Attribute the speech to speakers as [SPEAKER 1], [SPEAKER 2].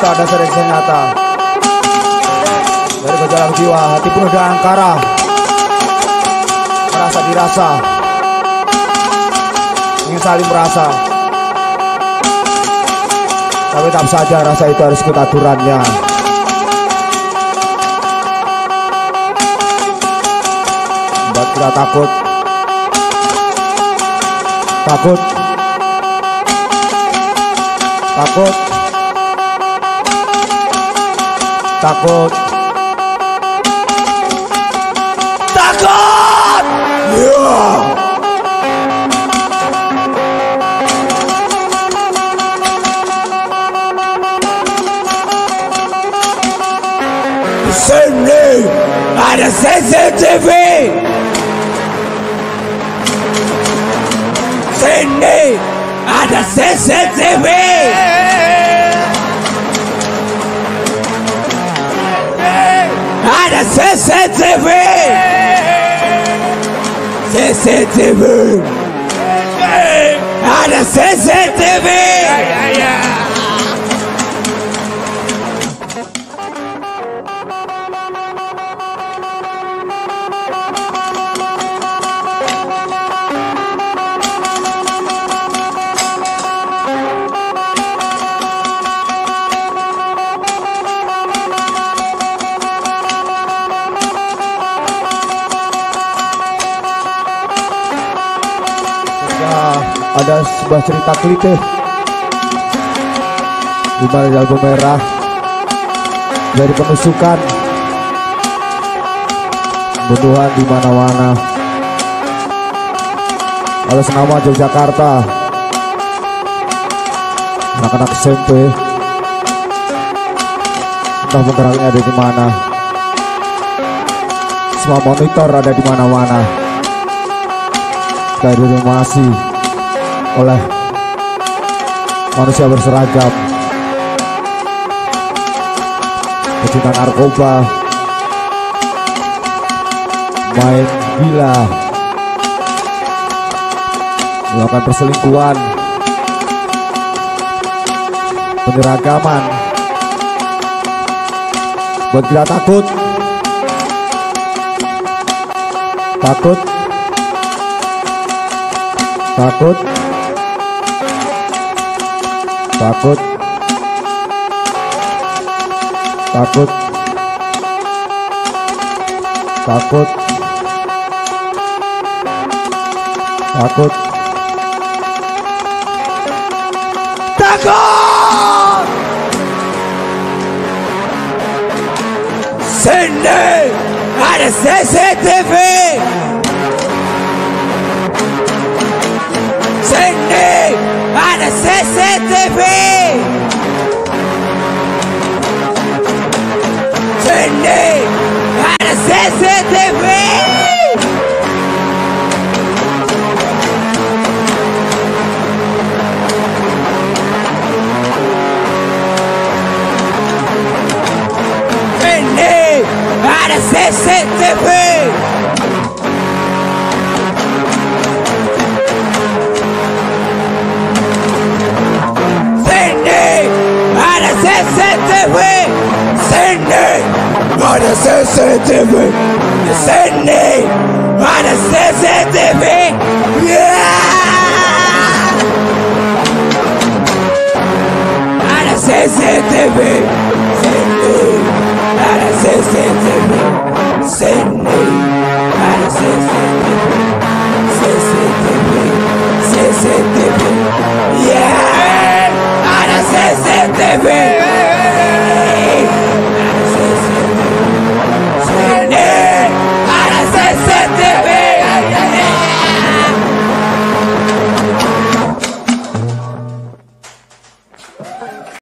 [SPEAKER 1] cerita dan sering nyata. Dari gejala jiwa Hati penuh dengan angkara. Merasa dirasa. Ingin saling merasa. Tapi tak saja rasa itu harus ikut aturannya. Buat kita takut. Takut. Takut Takut. Takut! Yeah. Sini ada CCTV Sini ada CCTV CCTV CCTV Ada CCTV ada sebuah cerita klise di di album merah. Dari penusukan. Pembunuhan di mana-mana. Atas nama Yogyakarta. Anak-anak SMP entah penggeraknya ada di mana. Semua monitor ada di mana-mana. Didominasi oleh manusia berseragam. Pecinta narkoba. Main gila. Melakukan perselingkuhan. Penyeragaman. Buat kita takut. Takut. Takut takut takut takut takut takut sini ada CCTV para CCTV. para CCTV, Sydney para CCTV, Sydney CCTV, yeah! CCTV. I ser sensible, say me. Para ser me. Yeah!